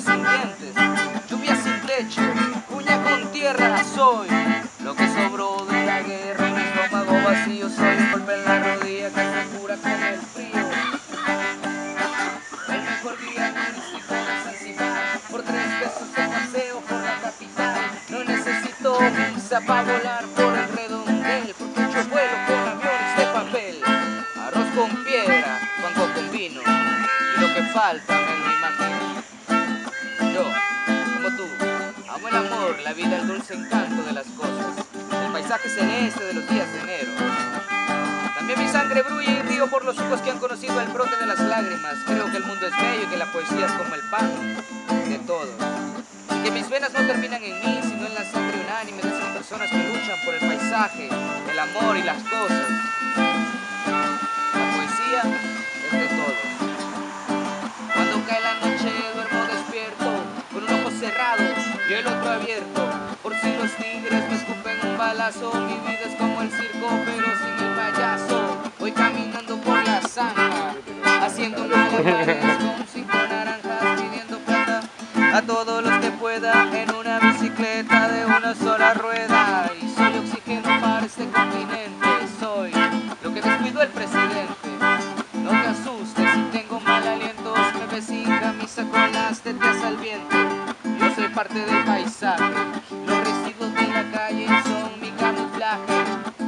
sin dientes, lluvia sin techo, uña con tierra soy. Lo que sobró de la guerra, mi estómago vacío, soy golpe en la rodilla que se cura con el frío. El mejor guía turístico de Zanzibar, por tres pesos de paseo por la capital. No necesito visa para volar por la vida, el dulce encanto de las cosas, el paisaje celeste de los días de enero. También mi sangre brulla y río por los ojos que han conocido el brote de las lágrimas. Creo que el mundo es bello y que la poesía es como el pan de todos. Y que mis venas no terminan en mí, sino en la sangre unánime de esas personas que luchan por el paisaje, el amor y las cosas. Abierto. Por si los tigres me escupen un balazo, mi vida es como el circo, pero sin el payaso. Voy caminando por la zanja, haciendo malabares con cinco naranjas, pidiendo plata a todos los que pueda en una bicicleta de una sola rueda.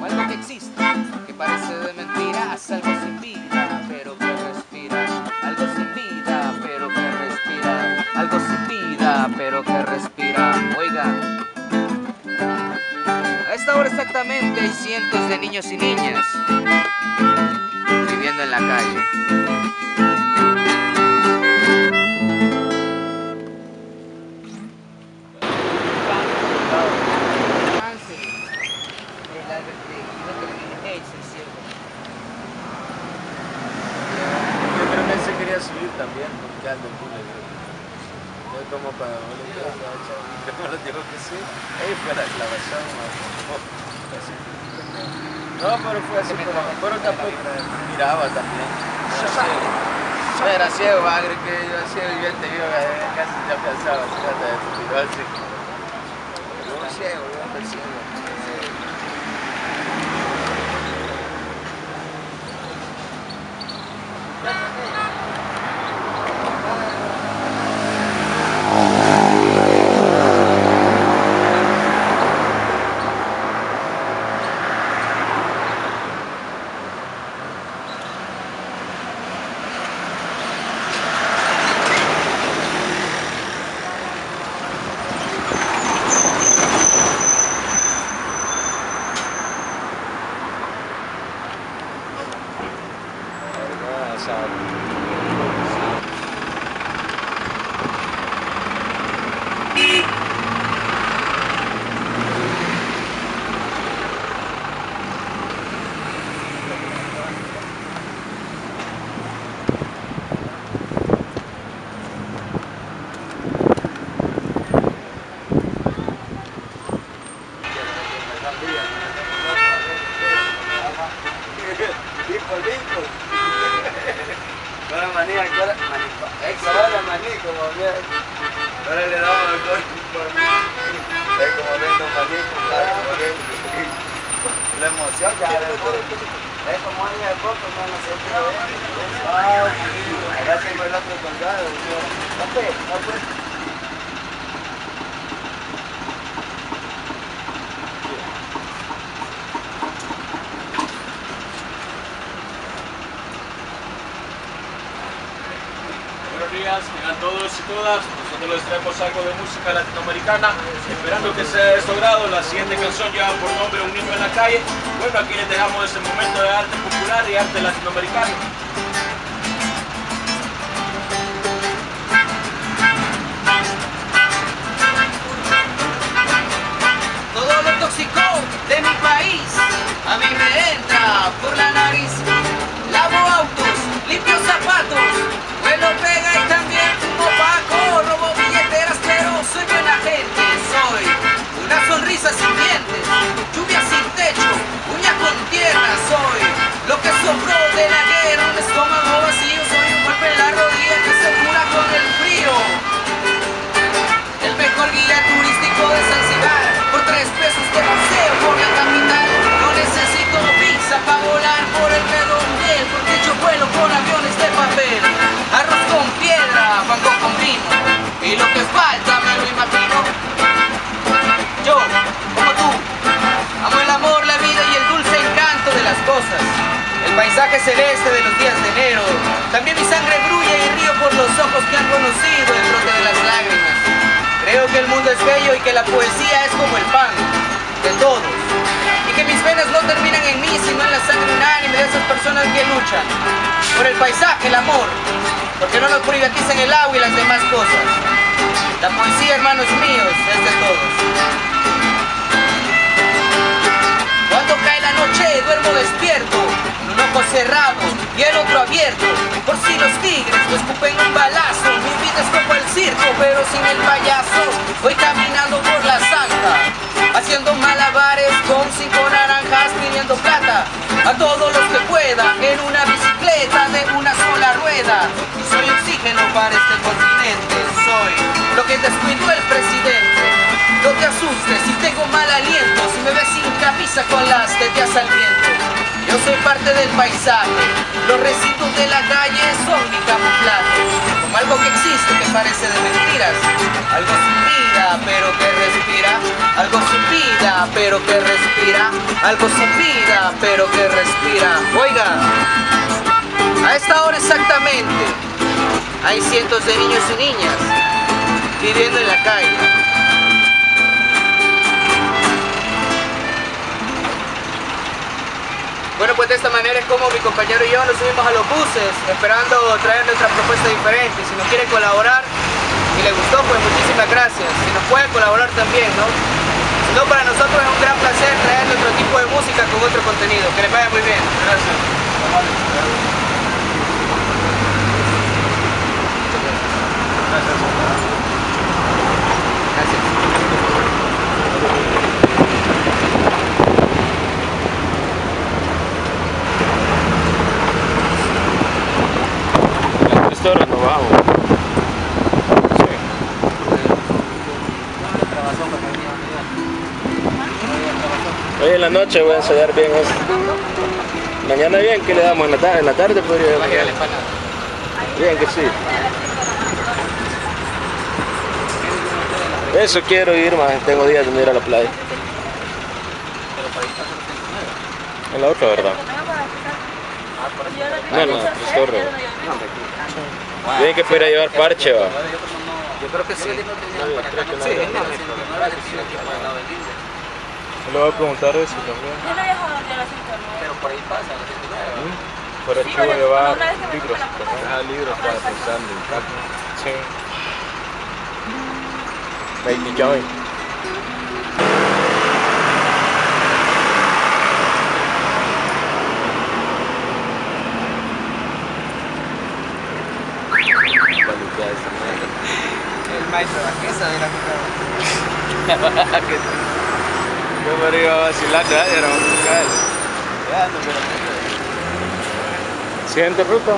Algo que existe, que parece de mentiras, algo sin vida, pero que respira. Algo sin vida, pero que respira. Algo sin vida, pero que respira. Oiga. A esta hora exactamente hay cientos de niños y niñas viviendo en la calle. También, porque anda en culo, creo. Yo como para no le digo, no le digo que sí. Ahí fue la clavación, así. No, pero fue así como, pero tampoco miraba también. Era ciego. No era ciego, bagre, que yo ciego y él te vio, eh, casi ya pensaba, fíjate, miró así. Yo ciego, yo ciego. Lipo, lipo. Ahora maní, ahora maní. Ahora maní, como bien. Ahora le damos el cuerpo. Como. La emoción que hay Es como de poco, no. Ahora el otro. No no pues. Todos y todas. Nosotros les traemos algo de música latinoamericana, esperando que sea de su agrado. La siguiente canción lleva por nombre Un niño en la calle. Bueno, aquí les dejamos este momento de arte popular y arte latinoamericano. Todo lo tóxico de mi país También mi sangre brulla y río por los ojos que han conocido el brote de las lágrimas. Creo que el mundo es bello y que la poesía es como el pan, de todos. Y que mis venas no terminan en mí, sino en la sangre unánime de esas personas que luchan por el paisaje, el amor, porque no nos privatizan el agua y las demás cosas. La poesía, hermanos míos, es de todos. La noche duermo despierto, un ojo cerrado y el otro abierto. Por si los tigres me escupen un balazo, mi vida es como el circo, pero sin el payaso. Voy caminando por la zanja, haciendo malabares con cinco naranjas, pidiendo plata a todos los que pueda en una bicicleta de una sola rueda. Soy oxígeno para este continente, soy lo que descuidó el presidente. Te asustes si tengo mal aliento, si me ves sin camisa con las tetas al viento. Yo soy parte del paisaje, los residuos de la calle son mi camuflaje. Como algo que existe que parece de mentiras, algo sin vida pero que respira, algo sin vida pero que respira, algo sin vida pero que respira. Oiga, a esta hora exactamente hay cientos de niños y niñas viviendo en la calle. Pues de esta manera es como mi compañero y yo nos subimos a los buses esperando traer nuestra propuesta diferente. Si nos quiere colaborar y le gustó, pues muchísimas gracias. Si nos puede colaborar también, ¿no? Si no, para nosotros es un gran placer traer nuestro tipo de música con otro contenido. Que les vaya muy bien. Gracias. Sí. Hoy en la noche voy a ensayar bien esto. Mañana bien, ¿qué le damos? En la tarde, en la tarde podría Bien que sí. Eso quiero ir más, tengo días de ir a la playa. En la otra, ¿verdad? No, no, Tres Torres. Tienen que poder llevar parche, va. Yo creo que sí. Sí, Le voy a preguntar eso también. Yo no he viajado de la cinta, ¿no? Pero por ahí pasa. Por Sí, archivo pero llevar una vez que me libros. la Ah, libros para pensar Sí. Me. El maestro de la quesa de la Yo me iba vacilando, era un. Ya, no, pero... Siguiente ruta.